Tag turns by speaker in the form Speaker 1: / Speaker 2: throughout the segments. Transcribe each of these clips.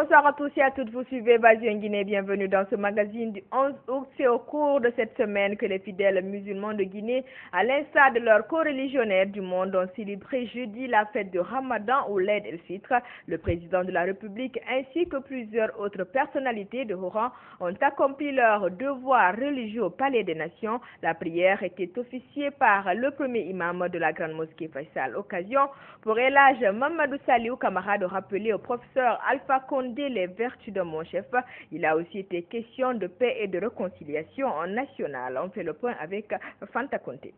Speaker 1: Bonsoir à tous et à toutes, vous suivez Basie Guinée, bienvenue dans ce magazine du 11 août. C'est au cours de cette semaine que les fidèles musulmans de Guinée, à l'instar de leurs co-religionnaires du monde, ont célébré jeudi la fête de Ramadan ou l'aide el-Fitr. Le président de la République ainsi que plusieurs autres personnalités de rang ont accompli leur devoir religieux au Palais des Nations. La prière était officiée par le premier imam de la Grande Mosquée Faisal. Occasion pour Elage Mamadou Saliou, camarade, de rappeler au professeur Alpha les vertus de mon chef. Il a aussi été question de paix et de réconciliation en national. On fait le point avec Fanta Conté.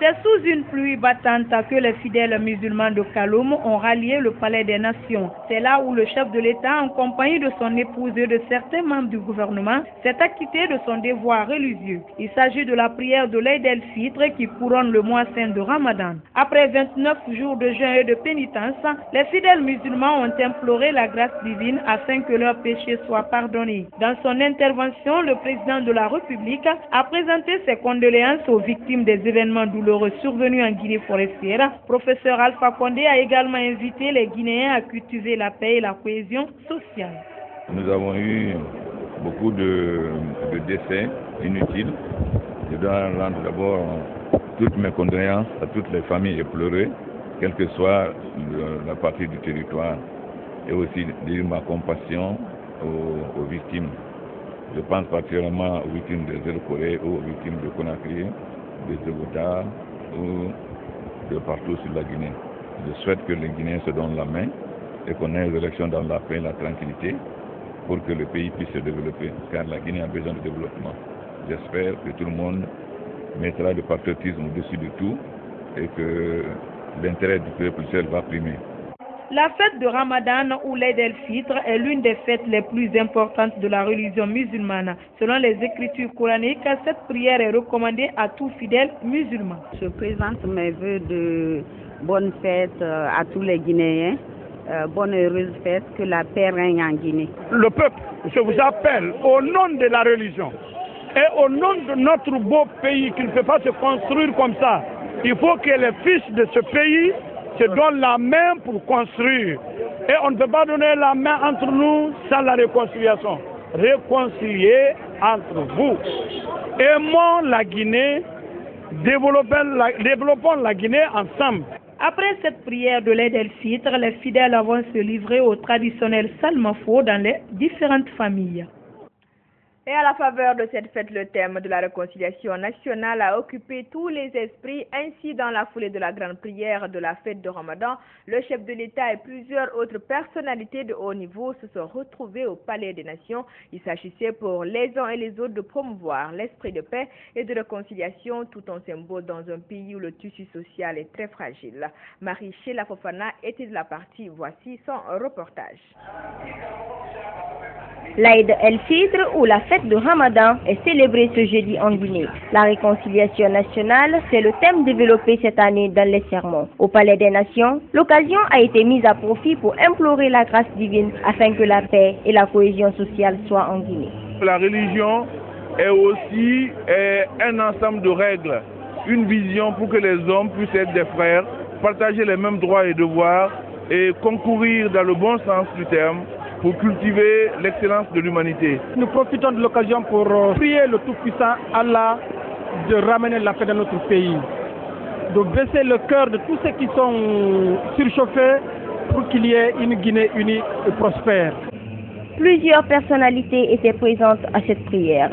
Speaker 2: C'est sous une pluie battante que les fidèles musulmans de Kaloum ont rallié le Palais des Nations. C'est là où le chef de l'État, en compagnie de son épouse et de certains membres du gouvernement, s'est acquitté de son devoir religieux. Il s'agit de la prière de l'Aïd el-Fitr qui couronne le mois saint de Ramadan. Après 29 jours de jeûne et de pénitence, les fidèles musulmans ont imploré la grâce divine afin que leurs péchés soient pardonnés. Dans son intervention, le président de la République a présenté ses condoléances aux victimes des événements douloureux survenu en Guinée forestière, professeur Alpha Condé a également invité les Guinéens à cultiver la paix et la cohésion sociale.
Speaker 3: Nous avons eu beaucoup de, décès inutiles. Je dois rendre d'abord toutes mes condoléances à toutes les familles éplorées, quelle que soit la partie du territoire, et aussi dire ma compassion aux, victimes. Je pense particulièrement aux victimes des îles Corée ou aux victimes de Conakry, de Zebota ou de partout sur la Guinée. Je souhaite que les Guinéens se donnent la main et qu'on ait des élections dans la paix et la tranquillité pour que le pays puisse se développer, car la Guinée a besoin de développement. J'espère que tout le monde mettra le patriotisme au-dessus de tout et que l'intérêt du peuple seul va primer.
Speaker 2: La fête de Ramadan ou l'Aïd el-Fitr est l'une des fêtes les plus importantes de la religion musulmane. Selon les écritures coraniques, cette prière est recommandée à tout fidèle musulman.
Speaker 4: Je présente mes voeux de bonne fête euh, à tous les Guinéens. Euh, bonne heureuse fête, que la paix règne en Guinée.
Speaker 5: Le peuple, je vous appelle au nom de la religion et au nom de notre beau pays qui ne peut pas se construire comme ça. Il faut que les fils de ce pays se donne la main pour construire. Et on ne peut pas donner la main entre nous sans la réconciliation. Réconcilier entre vous. Aimons la Guinée, développons la, Guinée ensemble.
Speaker 2: Après cette prière de l'aide el-Fitr, les fidèles vont se livrer au traditionnel salmafo dans les différentes familles.
Speaker 1: Et à la faveur de cette fête, le thème de la réconciliation nationale a occupé tous les esprits. Ainsi, dans la foulée de la grande prière de la fête de Ramadan, le chef de l'État et plusieurs autres personnalités de haut niveau se sont retrouvés au Palais des Nations. Il s'agissait pour les uns et les autres de promouvoir l'esprit de paix et de réconciliation tout en symbole dans un pays où le tissu social est très fragile. Marie Sheila Fofana était de la partie. Voici son reportage.
Speaker 6: L'Aïd el-Fitr ou la fête de Ramadan est célébrée ce jeudi en Guinée. La réconciliation nationale, c'est le thème développé cette année dans les sermons. Au Palais des Nations, l'occasion a été mise à profit pour implorer la grâce divine afin que la paix et la cohésion sociale soient en Guinée.
Speaker 7: La religion est aussi un ensemble de règles, une vision pour que les hommes puissent être des frères, partager les mêmes droits et devoirs et concourir dans le bon sens du terme pour cultiver l'excellence de l'humanité.
Speaker 5: Nous profitons de l'occasion pour euh, prier le Tout-Puissant Allah de ramener la paix dans notre pays, de baisser le cœur de tous ceux qui sont surchauffés pour qu'il y ait une Guinée unie et prospère.
Speaker 6: Plusieurs personnalités étaient présentes à cette prière.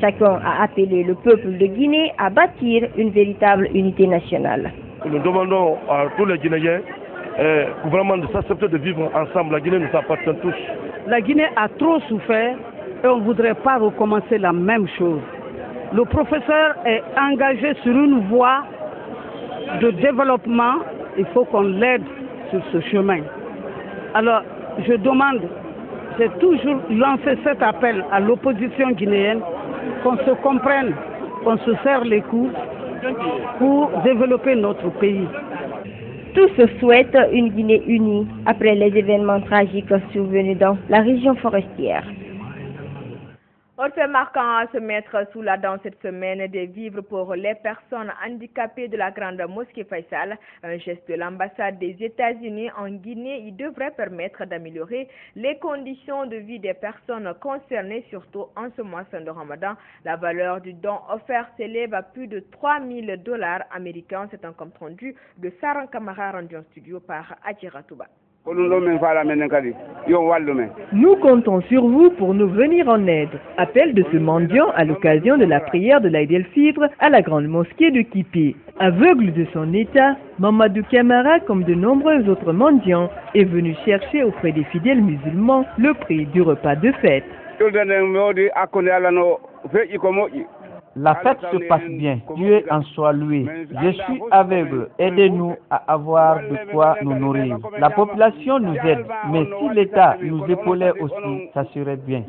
Speaker 6: Chacun a appelé le peuple de Guinée à bâtir une véritable unité nationale.
Speaker 8: Nous demandons à tous les Guinéens euh, vraiment de s'accepter de vivre ensemble. La Guinée nous appartient tous.
Speaker 4: La Guinée a trop souffert et on ne voudrait pas recommencer la même chose. Le professeur est engagé sur une voie de développement. Il faut qu'on l'aide sur ce chemin. Alors, je demande, j'ai toujours lancé cet appel à l'opposition guinéenne qu'on se comprenne, qu'on se serre les coups pour développer notre pays.
Speaker 6: Tous souhaitent une Guinée unie après les événements tragiques survenus dans la région forestière.
Speaker 1: Autre fait marquant à se mettre sous la dent cette semaine des vivres pour les personnes handicapées de la grande mosquée Faisal. Un geste de l'ambassade des États-Unis en Guinée, il devrait permettre d'améliorer les conditions de vie des personnes concernées, surtout en ce mois de Ramadan. La valeur du don offert s'élève à plus de 3000 dollars américains. C'est un compte rendu de Saran Kamara rendu en studio par Adjira Touba.
Speaker 9: Nous comptons sur vous pour nous venir en aide. Appel de ce mendiant à l'occasion de la prière de l'Aïd el-Fivre à la grande mosquée de Kipi. Aveugle de son état, Mamadou Kamara, comme de nombreux autres mendiants, est venu chercher auprès des fidèles musulmans le prix du repas de fête.
Speaker 10: La fête se passe bien. Dieu en soit loué. Je suis aveugle. Aidez-nous à avoir de quoi nous nourrir. La population nous aide, mais si l'État nous épaulait aussi, ça serait bien.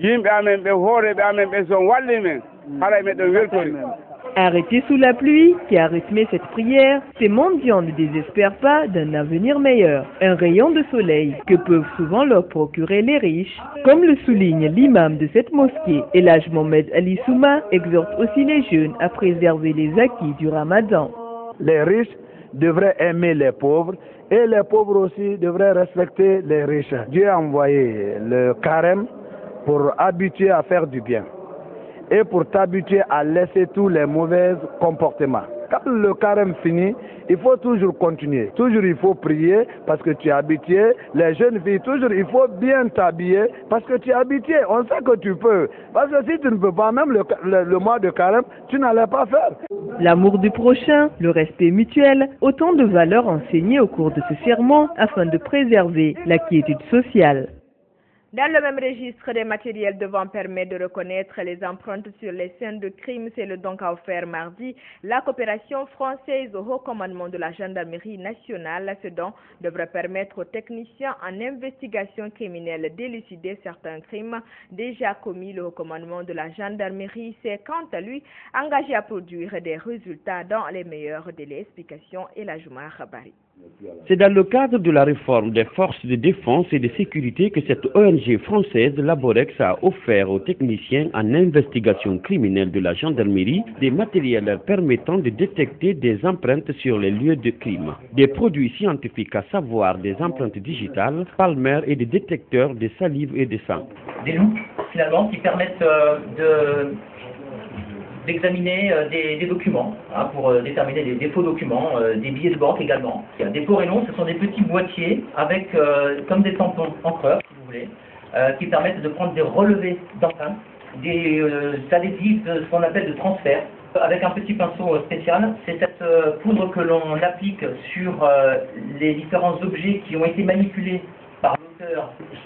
Speaker 9: Arrêtés sous la pluie qui a rythmé cette prière, ces mendiants ne désespèrent pas d'un avenir meilleur, un rayon de soleil que peuvent souvent leur procurer les riches. Comme le souligne l'imam de cette mosquée, Elaj Mohamed Ali Souma exhorte aussi les jeunes à préserver les acquis du ramadan.
Speaker 11: Les riches devraient aimer les pauvres et les pauvres aussi devraient respecter les riches. Dieu a envoyé le carême pour habituer à faire du bien et pour t'habituer à laisser tous les mauvais comportements. Quand le carême finit, il faut toujours continuer. Toujours il faut prier parce que tu es habitué. Les jeunes filles, toujours il faut bien t'habiller parce que tu es habitué. On sait que tu peux. Parce que si tu ne peux pas, même le, mois de carême, tu n'allais pas faire.
Speaker 9: L'amour du prochain, le respect mutuel, autant de valeurs enseignées au cours de ce serment afin de préserver la quiétude sociale.
Speaker 1: Dans le même registre des matériels devant permettre de reconnaître les empreintes sur les scènes de crime, c'est le don qu'a offert mardi la coopération française au haut commandement de la gendarmerie nationale. Ce don devrait permettre aux techniciens en investigation criminelle d'élucider certains crimes déjà commis. Le haut commandement de la gendarmerie s'est quant à lui engagé à produire des résultats dans les meilleurs délais. Explication et la Joumar Bari.
Speaker 12: C'est dans le cadre de la réforme des forces de défense et de sécurité que cette ONG française, Laborex, a offert aux techniciens en investigation criminelle de la gendarmerie des matériels permettant de détecter des empreintes sur les lieux de crime. Des produits scientifiques, à savoir des empreintes digitales, palmaires et des détecteurs de salive et de sang.
Speaker 13: Des loups, finalement, qui permettent euh, de d'examiner euh, des, documents hein, pour euh, déterminer des, faux documents, euh, des billets de banque également. Des faux rénons, ce sont des petits boîtiers avec comme des tampons encreurs, si vous voulez, qui permettent de prendre des relevés d'empreintes, des adhésifs, ce qu'on appelle de transfert, avec un petit pinceau spécial. C'est cette poudre que l'on applique sur les différents objets qui ont été manipulés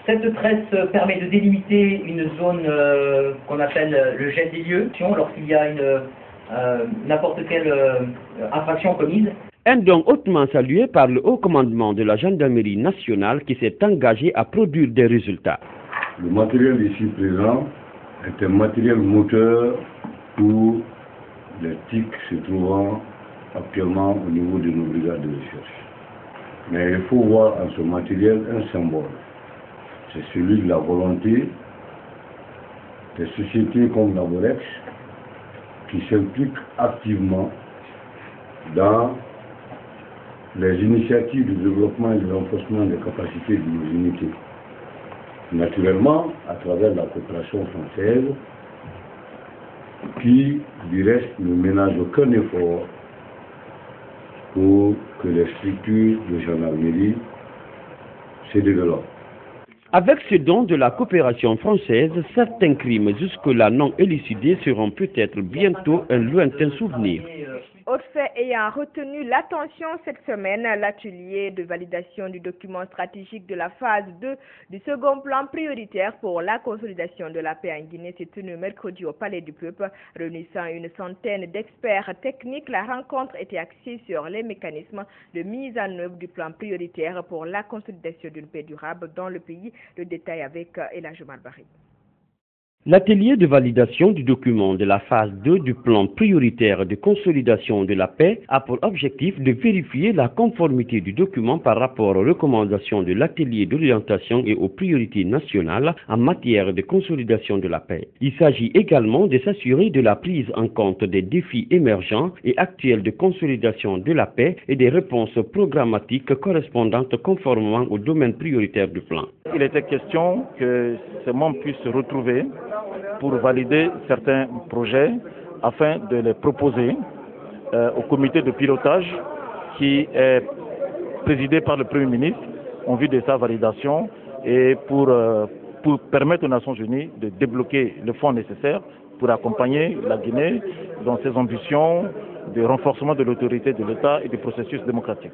Speaker 13: Cette tresse permet de délimiter une zone euh, qu'on appelle le gel des lieux, lorsqu'il y a une euh, n'importe quelle euh, infraction commise.
Speaker 12: Un don hautement salué par le haut commandement de la gendarmerie nationale qui s'est engagé à produire des résultats.
Speaker 14: Le matériel ici présent est un matériel moteur pour les TIC se trouvant actuellement au niveau de nos brigades de recherche. Mais il faut voir en ce matériel un symbole. C'est celui de la volonté des sociétés comme Laborex qui s'impliquent activement dans les initiatives de développement et de renforcement des capacités de nos unités. Naturellement, à travers la coopération française, qui, du reste, ne ménage aucun effort pour que les structures de gendarmerie se développent.
Speaker 12: Avec ce don de la coopération française, certains crimes jusque-là non élucidés seront peut-être bientôt un lointain souvenir.
Speaker 1: Autre ayant retenu l'attention cette semaine, l'atelier de validation du document stratégique de la phase 2 du second plan prioritaire pour la consolidation de la paix en Guinée s'est tenu mercredi au Palais du Peuple. Réunissant une centaine d'experts techniques, la rencontre était axée sur les mécanismes de mise en œuvre du plan prioritaire pour la consolidation d'une paix durable dans le pays. Le détail avec Elijah Malbari.
Speaker 12: L'atelier de validation du document de la phase 2 du plan prioritaire de consolidation de la paix a pour objectif de vérifier la conformité du document par rapport aux recommandations de l'atelier d'orientation et aux priorités nationales en matière de consolidation de la paix. Il s'agit également de s'assurer de la prise en compte des défis émergents et actuels de consolidation de la paix et des réponses programmatiques correspondantes conformément aux domaines prioritaires du plan.
Speaker 15: Il était question que ces membres puissent se retrouver pour valider certains projets afin de les proposer euh, au comité de pilotage qui est présidé par le Premier ministre en vue de sa validation et euh, pour permettre aux Nations Unies de débloquer le fonds nécessaire pour accompagner la Guinée dans ses ambitions de renforcement de l'autorité de l'État et du processus démocratique.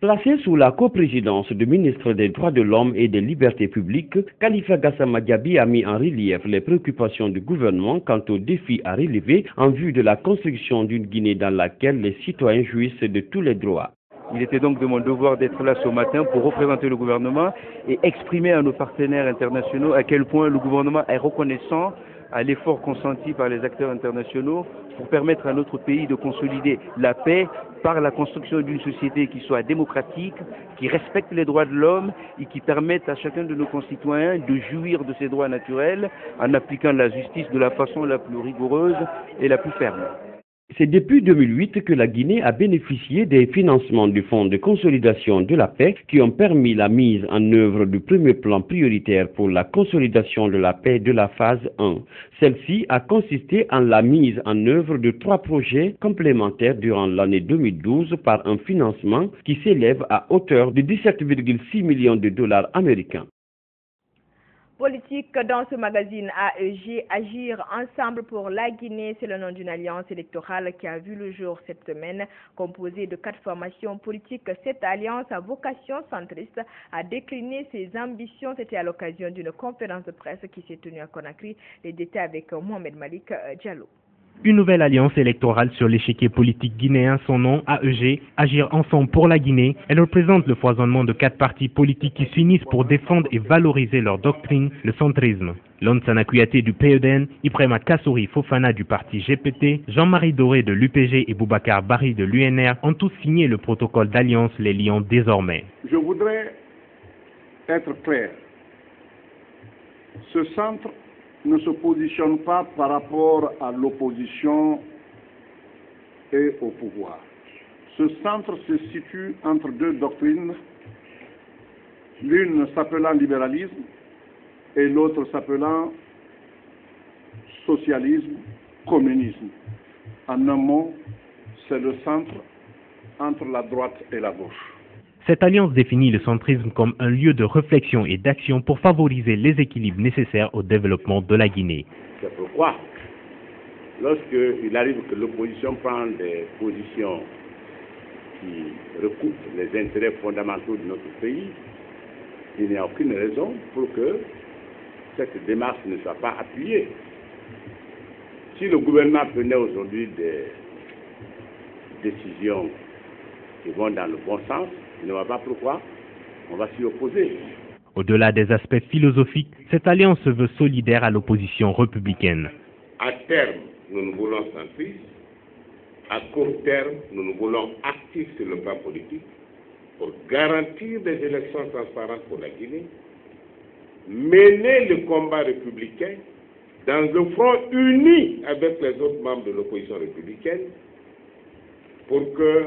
Speaker 12: Placé sous la coprésidence du ministre des Droits de l'Homme et des Libertés publiques, Khalifa Gassama Diaby a mis en relief les préoccupations du gouvernement quant aux défis à relever en vue de la construction d'une Guinée dans laquelle les citoyens jouissent de tous les droits.
Speaker 16: Il était donc de mon devoir d'être là ce matin pour représenter le gouvernement et exprimer à nos partenaires internationaux à quel point le gouvernement est reconnaissant à l'effort consenti par les acteurs internationaux pour permettre à notre pays de consolider la paix par la construction d'une société qui soit démocratique, qui respecte les droits de l'homme et qui permette à chacun de nos concitoyens de jouir de ses droits naturels en appliquant la justice de la façon la plus rigoureuse et la plus ferme.
Speaker 12: C'est depuis 2008 que la Guinée a bénéficié des financements du Fonds de consolidation de la paix qui ont permis la mise en œuvre du premier plan prioritaire pour la consolidation de la paix de la phase 1. Celle-ci a consisté en la mise en œuvre de trois projets complémentaires durant l'année 2012 par un financement qui s'élève à hauteur de 17,6 millions de dollars américains.
Speaker 1: Politique dans ce magazine AEG, Agir ensemble pour la Guinée, c'est le nom d'une alliance électorale qui a vu le jour cette semaine, composée de quatre formations politiques. Cette alliance à vocation centriste a décliné ses ambitions. C'était à l'occasion d'une conférence de presse qui s'est tenue à Conakry. Les détails avec Mohamed Malik Diallo.
Speaker 17: Une nouvelle alliance électorale sur l'échiquier politique guinéen, son nom AEG, Agir ensemble pour la Guinée. Elle représente le foisonnement de quatre partis politiques qui s'unissent pour défendre et valoriser leur doctrine, le centrisme. Lonsana Kouyaté du PEDN, Ibrahima Kassouri Fofana du parti GPT, Jean-Marie Doré de l'UPG et Boubacar Barry de l'UNR ont tous signé le protocole d'alliance les liant désormais.
Speaker 18: Je voudrais être clair. Ce centre ne se positionne pas par rapport à l'opposition et au pouvoir. Ce centre se situe entre deux doctrines, l'une s'appelant libéralisme et l'autre s'appelant socialisme, communisme. En un mot, c'est le centre entre la droite et la gauche.
Speaker 17: Cette alliance définit le centrisme comme un lieu de réflexion et d'action pour favoriser les équilibres nécessaires au développement de la Guinée.
Speaker 19: C'est pourquoi, lorsqu'il arrive que l'opposition prend des positions qui recoupent les intérêts fondamentaux de notre pays, il n'y a aucune raison pour que cette démarche ne soit pas appuyée. Si le gouvernement prenait aujourd'hui des décisions qui vont dans le bon sens, il ne pas pourquoi on va s'y opposer.
Speaker 17: Au-delà des aspects philosophiques, cette alliance se veut solidaire à l'opposition républicaine.
Speaker 19: À terme, nous nous voulons centristes. À court terme, nous nous voulons actifs sur le plan politique pour garantir des élections transparentes pour la Guinée, mener le combat républicain dans un front uni avec les autres membres de l'opposition républicaine pour que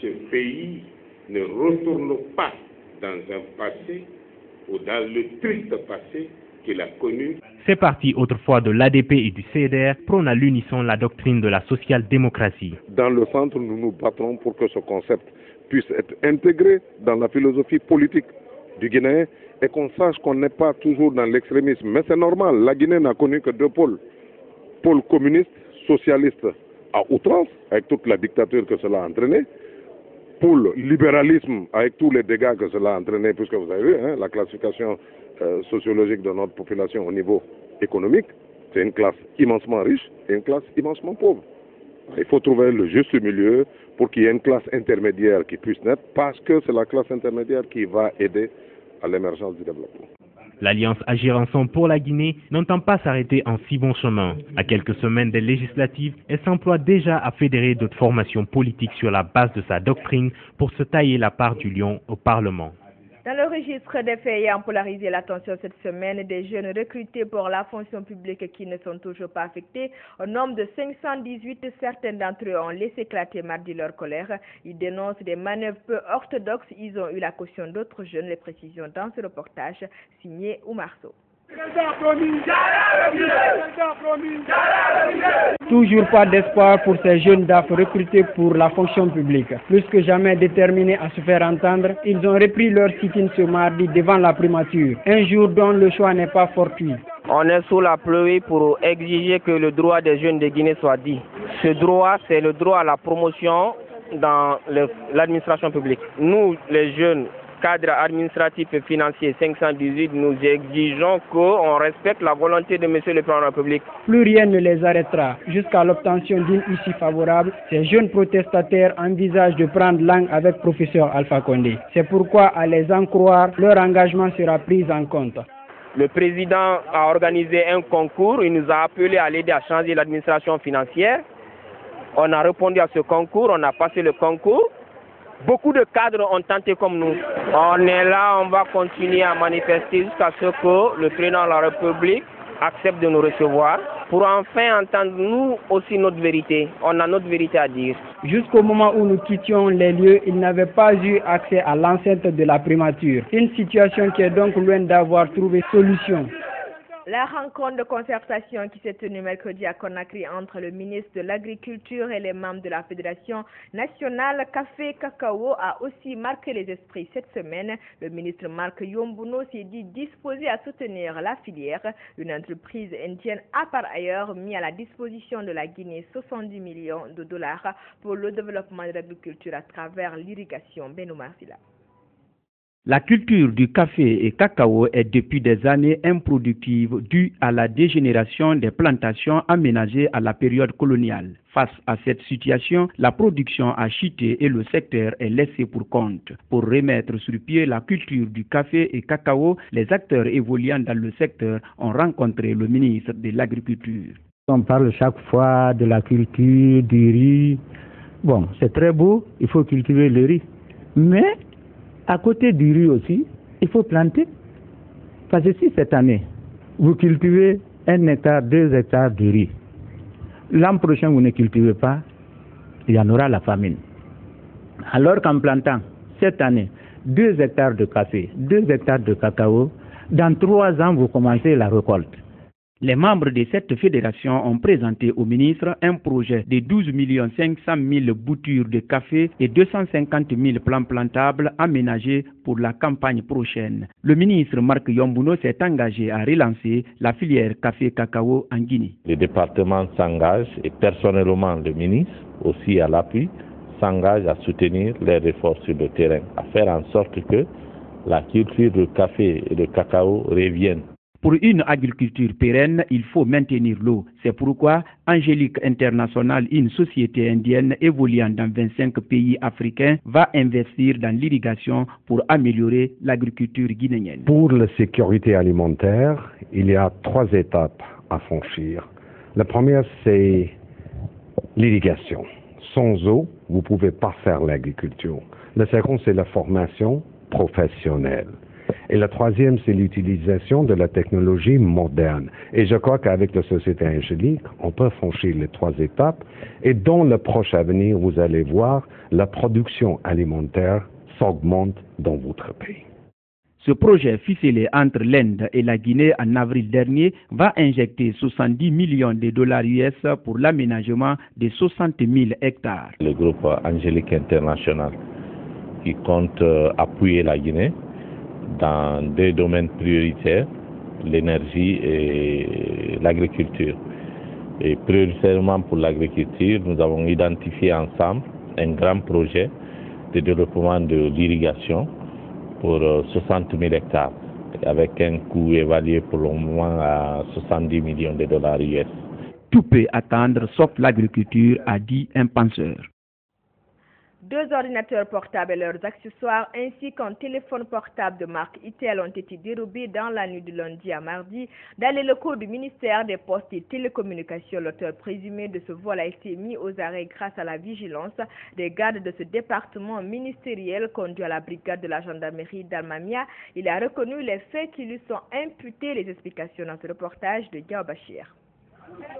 Speaker 19: ce pays ne retourne pas dans un passé ou dans le triste passé qu'il a connu.
Speaker 17: Ces partis, autrefois de l'ADP et du CDR, prônent à l'unisson la doctrine de la social-démocratie.
Speaker 20: Dans le centre, nous nous battrons pour que ce concept puisse être intégré dans la philosophie politique du Guinéen et qu'on sache qu'on n'est pas toujours dans l'extrémisme. Mais c'est normal, la Guinée n'a connu que deux pôles. Pôle communiste, socialiste à outrance, avec toute la dictature que cela a entraîné, pôle libéralisme avec tous les dégâts que cela a entraîné, puisque vous avez vu hein, la classification euh, sociologique de notre population au niveau économique, c'est une classe immensement riche et une classe immensement pauvre. Il faut trouver le juste milieu pour qu'il y ait une classe intermédiaire qui puisse naître, parce que c'est la classe intermédiaire qui va aider à l'émergence du développement.
Speaker 17: L'Alliance Agir Ensemble pour la Guinée n'entend pas s'arrêter en si bon chemin. À quelques semaines des législatives, elle s'emploie déjà à fédérer d'autres formations politiques sur la base de sa doctrine pour se tailler la part du lion au Parlement.
Speaker 1: Dans le registre des faits ayant polarisé l'attention cette semaine, des jeunes recrutés pour la fonction publique qui ne sont toujours pas affectés, au nombre de 518, certains d'entre eux ont laissé éclater mardi leur colère. Ils dénoncent des manœuvres peu orthodoxes. Ils ont eu la caution d'autres jeunes. Les précisions dans ce reportage signé Oumarceau.
Speaker 21: Toujours pas d'espoir pour ces jeunes DAF recrutés pour la fonction publique. Plus que jamais déterminés à se faire entendre, ils ont repris leur sit-in ce mardi devant la primature, un jour dont le choix n'est pas fortuit.
Speaker 22: On est sous la pluie pour exiger que le droit des jeunes de Guinée soit dit. Ce droit, c'est le droit à la promotion dans l'administration publique. Nous, les jeunes, cadre administratif et financier 518, nous exigeons qu'on respecte la volonté de M. le Président de la République.
Speaker 21: Plus rien ne les arrêtera. Jusqu'à l'obtention d'une issue favorable, ces jeunes protestataires envisagent de prendre langue avec professeur Alpha Condé. C'est pourquoi, à les en croire, leur engagement sera pris en compte.
Speaker 22: Le président a organisé un concours, il nous a appelé à l'aider à changer l'administration financière. On a répondu à ce concours, on a passé le concours. Beaucoup de cadres ont tenté comme nous. On est là, on va continuer à manifester jusqu'à ce que le président de la République accepte de nous recevoir pour enfin entendre nous aussi notre vérité. On a notre vérité à dire.
Speaker 21: Jusqu'au moment où nous quittions les lieux, ils n'avaient pas eu accès à l'enceinte de la primature. Une situation qui est donc loin d'avoir trouvé solution.
Speaker 1: La rencontre de concertation qui s'est tenue mercredi à Conakry entre le ministre de l'Agriculture et les membres de la Fédération nationale Café Cacao a aussi marqué les esprits cette semaine. Le ministre Marc Yombuno s'est dit disposé à soutenir la filière. Une entreprise indienne a par ailleurs mis à la disposition de la Guinée 70 millions de dollars pour le développement de l'agriculture à travers l'irrigation. Benoît Marsila.
Speaker 10: La culture du café et cacao est depuis des années improductive due à la dégénération des plantations aménagées à la période coloniale. Face à cette situation, la production a chuté et le secteur est laissé pour compte. Pour remettre sur pied la culture du café et cacao, les acteurs évoluant dans le secteur ont rencontré le ministre de l'Agriculture.
Speaker 23: On parle chaque fois de la culture du riz. Bon, c'est très beau, il faut cultiver le riz. Mais à côté du riz aussi, il faut planter. Parce que si cette année, vous cultivez un hectare, deux hectares de riz, l'an prochain, vous ne cultivez pas, il y en aura la famine. Alors qu'en plantant cette année deux hectares de café, deux hectares de cacao, dans trois ans, vous commencez la récolte.
Speaker 10: Les membres de cette fédération ont présenté au ministre un projet de 12 500 000 boutures de café et 250 000 plants plantables aménagés pour la campagne prochaine. Le ministre Marc Yombuno s'est engagé à relancer la filière café-cacao en Guinée.
Speaker 24: Le département s'engage et personnellement le ministre, aussi à l'appui, s'engage à soutenir les efforts sur le terrain, à faire en sorte que la culture de café et de cacao revienne
Speaker 10: pour une agriculture pérenne, il faut maintenir l'eau. C'est pourquoi Angélique International, une société indienne évoluant dans 25 pays africains, va investir dans l'irrigation pour améliorer l'agriculture guinéenne.
Speaker 25: Pour la sécurité alimentaire, il y a trois étapes à franchir. La première, c'est l'irrigation. Sans eau, vous ne pouvez pas faire l'agriculture. La seconde, c'est la formation professionnelle. Et la troisième, c'est l'utilisation de la technologie moderne. Et je crois qu'avec la société angélique, on peut franchir les trois étapes. Et dans le proche avenir, vous allez voir, la production alimentaire s'augmente dans votre pays.
Speaker 10: Ce projet ficelé entre l'Inde et la Guinée en avril dernier va injecter 70 millions de dollars US pour l'aménagement de 60 000 hectares.
Speaker 24: Le groupe Angélique International qui compte appuyer la Guinée dans deux domaines prioritaires, l'énergie et l'agriculture. Et prioritairement pour l'agriculture, nous avons identifié ensemble un grand projet de développement de l'irrigation pour 60 000 hectares, avec un coût évalué pour le moment à 70 millions de dollars US.
Speaker 10: Tout peut attendre sauf l'agriculture, a dit un penseur.
Speaker 1: Deux ordinateurs portables et leurs accessoires ainsi qu'un téléphone portable de marque Itel ont été dérobés dans la nuit de lundi à mardi dans les locaux du ministère des Postes et Télécommunications. L'auteur présumé de ce vol a été mis aux arrêts grâce à la vigilance des gardes de ce département ministériel conduit à la brigade de la gendarmerie d'Almamia. Il a reconnu les faits qui lui sont imputés. Les explications dans ce reportage de Gao Bachir.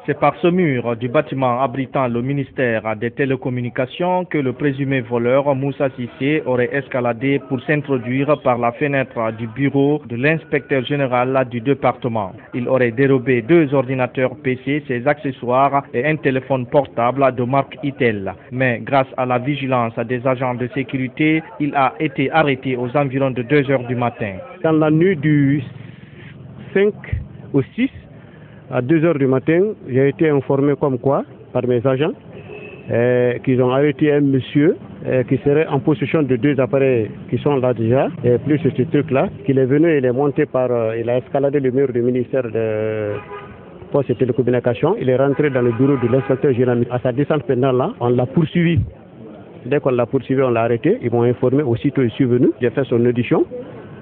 Speaker 26: C'est par ce mur du bâtiment abritant le ministère des télécommunications que le présumé voleur Moussa Sissé aurait escaladé pour s'introduire par la fenêtre du bureau de l'inspecteur général du département. Il aurait dérobé deux ordinateurs PC, ses accessoires et un téléphone portable de marque Itel. Mais grâce à la vigilance des agents de sécurité, il a été arrêté aux environs de 2 heures du matin.
Speaker 27: Dans la nuit du 5 au 6, à 2 heures du matin, j'ai été informé comme quoi, par mes agents, euh, qu'ils ont arrêté un monsieur euh, qui serait en possession de deux appareils qui sont là déjà, plus ce truc-là, qu'il est venu, il est monté par, euh, il a escaladé le mur du ministère de Poste et Télécommunications, il est rentré dans le bureau de l'inspecteur général. À sa descente pénale là, on l'a poursuivi. Dès qu'on l'a poursuivi, on l'a arrêté. Ils m'ont informé aussitôt, je suis venu, j'ai fait son audition.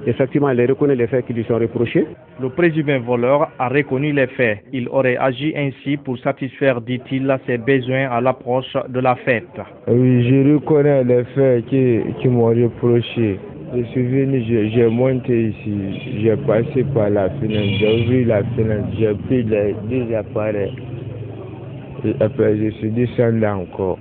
Speaker 27: Effectivement, il reconnaît les faits qui lui sont reprochés.
Speaker 26: Le présumé voleur a reconnu les faits. Il aurait agi ainsi pour satisfaire, dit-il, ses besoins à l'approche de la fête.
Speaker 28: Oui, je reconnais les faits qui, qui m'ont reproché. Je suis venu, j'ai monté ici, j'ai passé par la fenêtre, j'ai ouvert la fenêtre, j'ai pris les deux appareils. Et après, je suis descendu encore.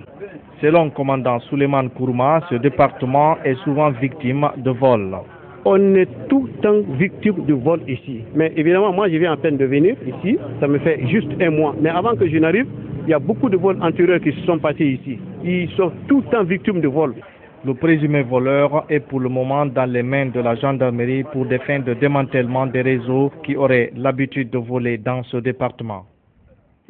Speaker 26: Selon commandant Suleiman Kourma, ce département est souvent victime de vols
Speaker 27: on est tout le temps victime de vol ici. Mais évidemment, moi, je viens à peine de venir ici. Ça me fait juste un mois. Mais avant que je n'arrive, il y a beaucoup de vols antérieurs qui se sont passés ici. Ils sont tout le temps victimes de vol.
Speaker 26: Le présumé voleur est pour le moment dans les mains de la gendarmerie pour des fins de démantèlement des réseaux qui auraient l'habitude de voler dans ce département.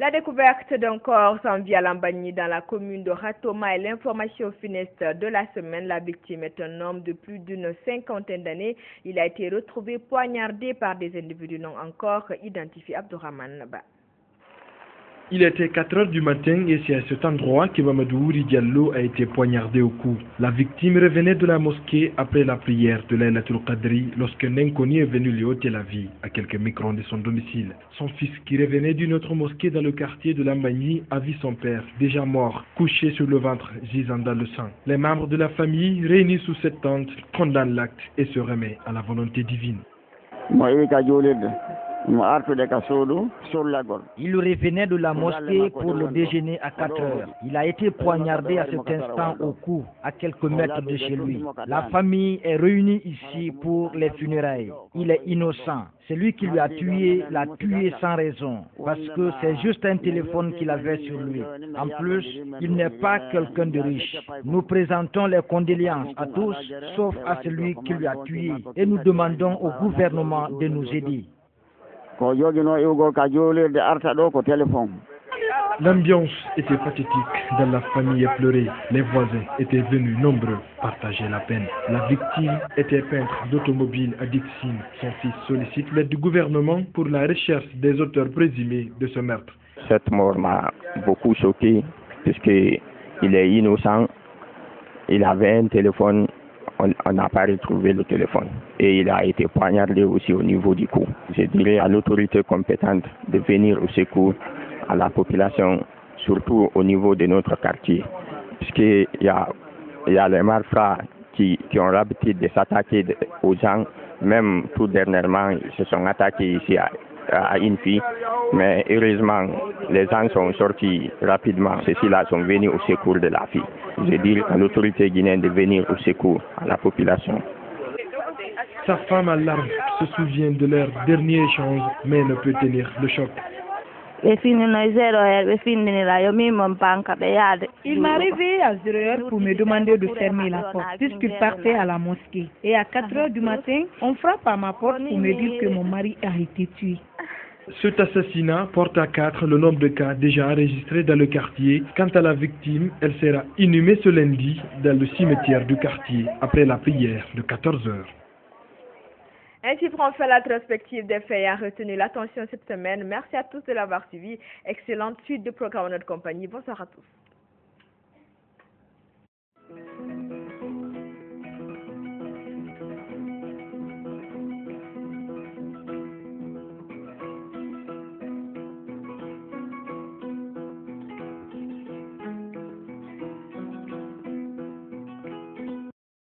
Speaker 1: La découverte d'un corps sans vie à Lambagny dans la commune de Ratoma est l'information funeste de la semaine. La victime est un homme de plus d'une cinquantaine d'années. Il a été retrouvé poignardé par des individus non encore identifiés. Abdourahman Naba.
Speaker 29: Il était 4 heures du matin et c'est à cet endroit que Mamadou Diallo a été poignardé au cou. La victime revenait de la mosquée après la prière de l'Aïlatul Qadri lorsqu'un inconnu est venu lui ôter la vie à quelques microns de son domicile. Son fils qui revenait d'une autre mosquée dans le quartier de Lambagny a vu son père, déjà mort, couché sur le ventre, gisant dans le sang. Les membres de la famille, réunis sous cette tente, condamnent l'acte et se remettent à la volonté divine.
Speaker 30: Il revenait de la mosquée pour le déjeuner à 4 heures. Il a été poignardé à cet instant au cou, à quelques mètres de chez lui. La famille est réunie ici pour les funérailles. Il est innocent. C'est lui qui lui a tué, l'a tué sans raison, parce que c'est juste un téléphone qu'il avait sur lui. En plus, il n'est pas quelqu'un de riche. Nous présentons les condoléances à tous, sauf à celui qui lui a tué, et nous demandons au gouvernement de nous aider.
Speaker 29: L'ambiance était pathétique dans la famille éplorée. Les voisins étaient venus nombreux partager la peine. La victime était peintre d'automobile à Dixine. Son fils sollicite l'aide du gouvernement pour la recherche des auteurs présumés de ce meurtre.
Speaker 31: Cette mort m'a beaucoup choqué puisqu'il est innocent. Il avait un téléphone on n'a pas retrouvé le téléphone. Et il a été poignardé aussi au niveau du cou. Je dirais à l'autorité compétente de venir au secours à la population, surtout au niveau de notre quartier. Puisqu'il y a, y a les malfrats qui, ont l'habitude de s'attaquer aux gens. Même tout dernièrement, ils se sont attaqués ici à, à une fille, mais heureusement, les gens sont sortis rapidement. Ceux-ci-là sont venus au secours de la fille. Je dis à l'autorité guinéenne de venir au secours à la population.
Speaker 29: Sa femme à larmes se souvient de leur dernier échange, mais ne peut tenir le choc.
Speaker 32: Il m'a réveillé à 0 heure pour me demander de fermer la porte puisqu'il partait à la mosquée. Et à 4 heures du matin, on frappe à ma porte pour me dire que mon mari a été tué.
Speaker 29: Cet assassinat porte à 4 le nombre de cas déjà enregistrés dans le quartier. Quant à la victime, elle sera inhumée ce lundi dans le cimetière du quartier après la prière de 14 heures.
Speaker 1: Ainsi prend fait la perspective des faits et a retenu l'attention cette semaine. Merci à tous de l'avoir suivi. Excellente suite de programme à notre compagnie. Bonsoir à tous.